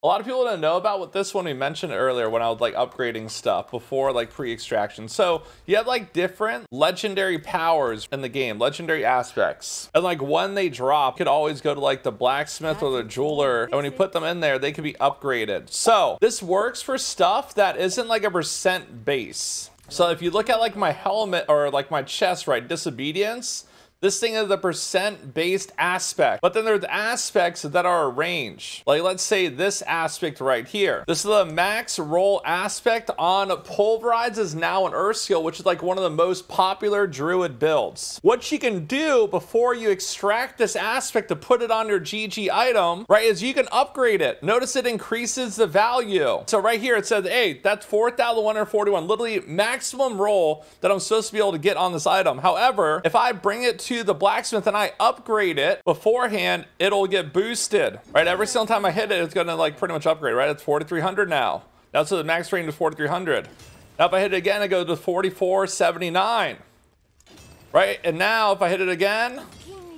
A lot of people don't know about what this one we mentioned earlier when I was like upgrading stuff before like pre-extraction. So you have like different legendary powers in the game, legendary aspects. And like when they drop, you could always go to like the blacksmith or the jeweler. And when you put them in there, they can be upgraded. So this works for stuff that isn't like a percent base. So if you look at like my helmet or like my chest, right, disobedience, this thing is a percent based aspect, but then there's aspects that are a range. Like let's say this aspect right here. This is the max roll aspect on Pulverize is now an Earth skill, which is like one of the most popular Druid builds. What you can do before you extract this aspect to put it on your GG item, right, is you can upgrade it. Notice it increases the value. So right here it says, hey, that's 4,141, literally maximum roll that I'm supposed to be able to get on this item. However, if I bring it to the blacksmith and I upgrade it beforehand, it'll get boosted, right? Every single time I hit it, it's gonna like pretty much upgrade, right? It's 4,300 now. That's the max range is 4,300. Now if I hit it again, it goes to 4479, right? And now if I hit it again,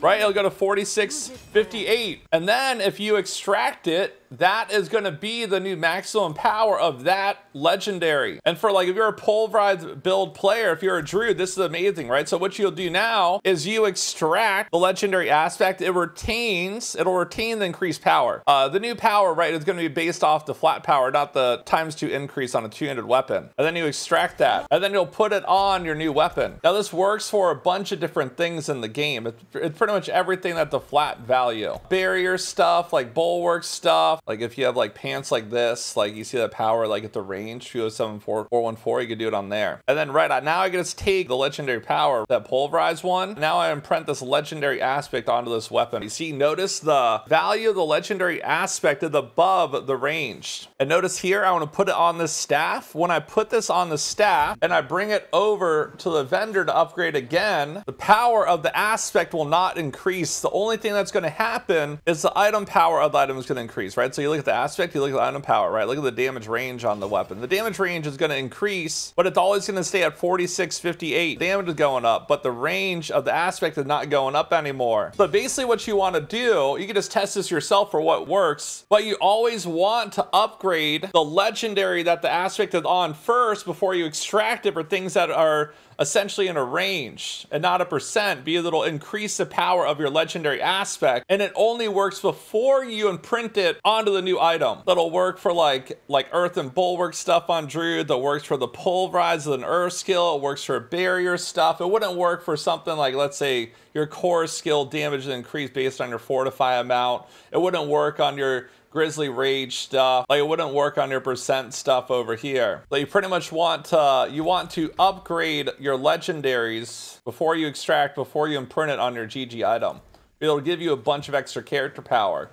right, it'll go to 4658. And then if you extract it, that is going to be the new maximum power of that legendary. And for like, if you're a pulverized build player, if you're a druid, this is amazing, right? So what you'll do now is you extract the legendary aspect. It retains, it'll retain the increased power. Uh, the new power, right, is going to be based off the flat power, not the times two increase on a two-handed weapon. And then you extract that, and then you'll put it on your new weapon. Now this works for a bunch of different things in the game. It's, it's pretty much everything that the flat value. Barrier stuff, like bulwark stuff, like if you have like pants like this, like you see that power like at the range, 207414, you can do it on there. And then right now I can just take the legendary power, that pulverized one. Now I imprint this legendary aspect onto this weapon. You see, notice the value of the legendary aspect is above the range. And notice here, I want to put it on this staff. When I put this on the staff and I bring it over to the vendor to upgrade again, the power of the aspect will not increase. The only thing that's going to happen is the item power of the item is going to increase, right? So you look at the aspect, you look at the item power, right? Look at the damage range on the weapon. The damage range is going to increase, but it's always going to stay at 4658. Damage is going up, but the range of the aspect is not going up anymore. But basically what you want to do, you can just test this yourself for what works, but you always want to upgrade the legendary that the aspect is on first before you extract it for things that are essentially in a range and not a percent because it'll increase the power of your legendary aspect and it only works before you imprint it onto the new item. That'll work for like like earth and bulwark stuff on Druid, that works for the pulverize with an earth skill, it works for barrier stuff. It wouldn't work for something like let's say your core skill damage is increased based on your fortify amount. It wouldn't work on your Grizzly Rage stuff. Like it wouldn't work on your percent stuff over here. Like you pretty much want to, you want to upgrade your legendaries before you extract, before you imprint it on your GG item. It'll give you a bunch of extra character power.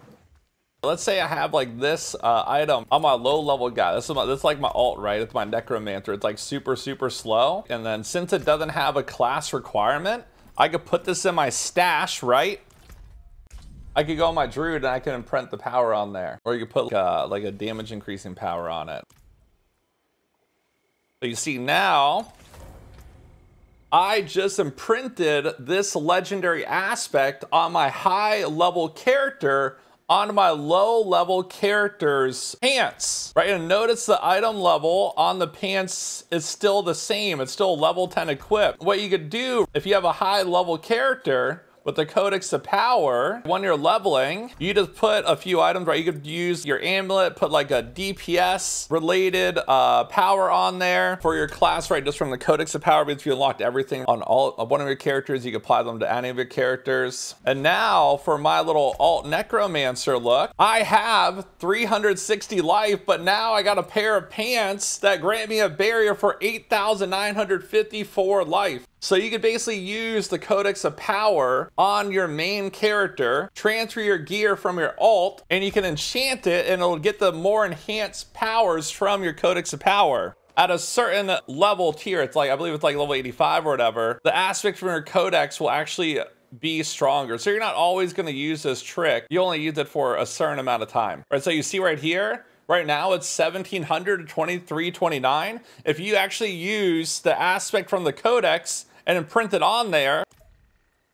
Let's say I have like this uh, item on my low level guy. This is, my, this is like my alt, right? It's my necromancer. It's like super, super slow. And then since it doesn't have a class requirement, I could put this in my stash, right? I could go on my druid and I can imprint the power on there. Or you could put like a, like a damage increasing power on it. So you see now, I just imprinted this legendary aspect on my high level character on my low level character's pants, right? And notice the item level on the pants is still the same. It's still level 10 equipped. What you could do if you have a high level character with the Codex of Power, when you're leveling, you just put a few items, right? You could use your amulet, put like a DPS related uh, power on there for your class, right? Just from the Codex of Power, because you unlocked everything on all of one of your characters, you can apply them to any of your characters. And now for my little alt necromancer look, I have 360 life, but now I got a pair of pants that grant me a barrier for 8,954 life. So you could basically use the Codex of Power on your main character, transfer your gear from your alt, and you can enchant it and it'll get the more enhanced powers from your Codex of Power at a certain level tier, it's like, I believe it's like level 85 or whatever, the aspect from your codex will actually be stronger. So you're not always gonna use this trick. You only use it for a certain amount of time. Right, so you see right here, Right now it's 1700 to 2329. If you actually use the aspect from the codex and imprint it on there,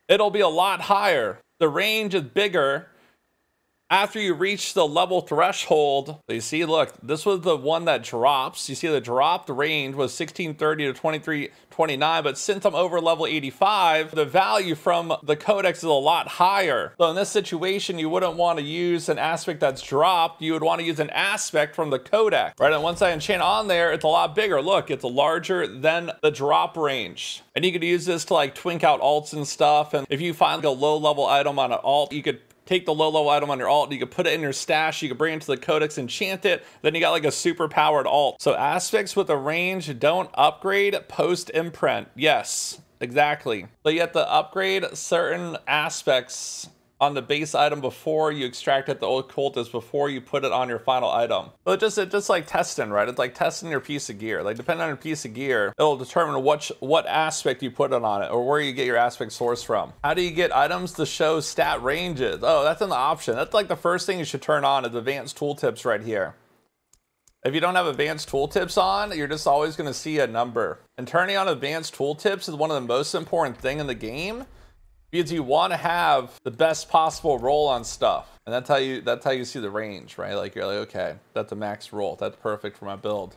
it'll be a lot higher. The range is bigger after you reach the level threshold, you see, look, this was the one that drops. You see the dropped range was 1630 to 2329, but since I'm over level 85, the value from the codex is a lot higher. So in this situation, you wouldn't want to use an aspect that's dropped. You would want to use an aspect from the codex, right? And once I enchant on there, it's a lot bigger. Look, it's larger than the drop range. And you could use this to like twink out alts and stuff. And if you find like a low level item on an alt, you could take the low level item on your alt, you can put it in your stash, you can bring it to the codex, enchant it, then you got like a super powered alt. So aspects with a range don't upgrade post imprint. Yes, exactly. But you have to upgrade certain aspects on the base item before you extracted the Occultist before you put it on your final item. So it just it just like testing, right? It's like testing your piece of gear. Like depending on your piece of gear, it'll determine what what aspect you put it on it or where you get your aspect source from. How do you get items to show stat ranges? Oh, that's an option. That's like the first thing you should turn on is advanced tooltips right here. If you don't have advanced tooltips on, you're just always going to see a number. And turning on advanced tooltips is one of the most important thing in the game because you want to have the best possible roll on stuff. And that's how you that's how you see the range right? Like you're like okay that's a max roll. That's perfect for my build